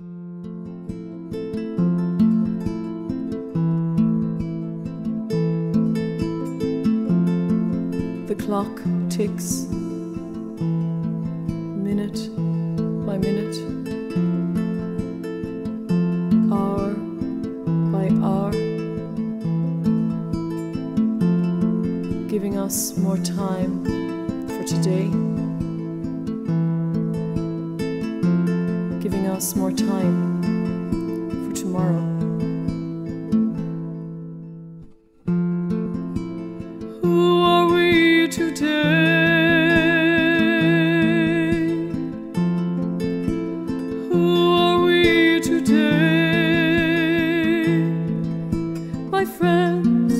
The clock ticks, minute by minute, hour by hour, giving us more time for today, us more time for tomorrow. Who are we today? Who are we today? My friends,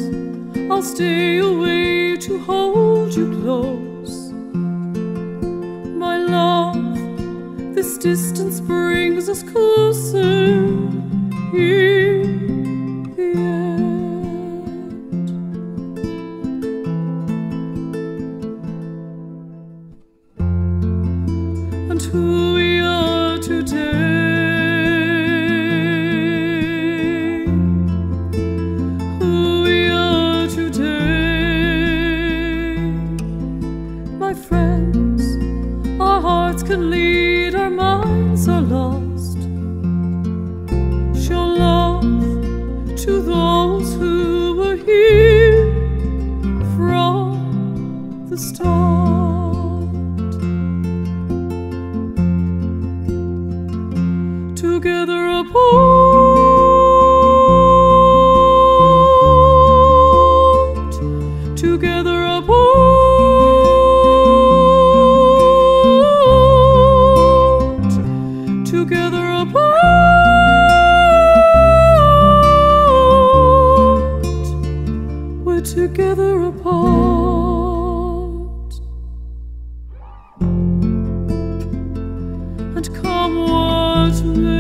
I'll stay away to hold you close. Distance brings us closer. And who we are today. their minds are lost. Show love to those who were here from the start. Together apart, together apart. together apart. We're together apart. And come what may.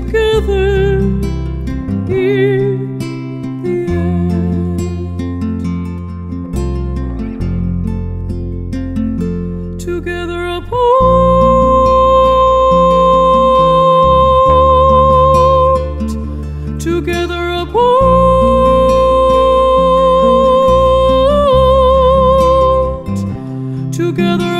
together in the end. Together apart, together apart, together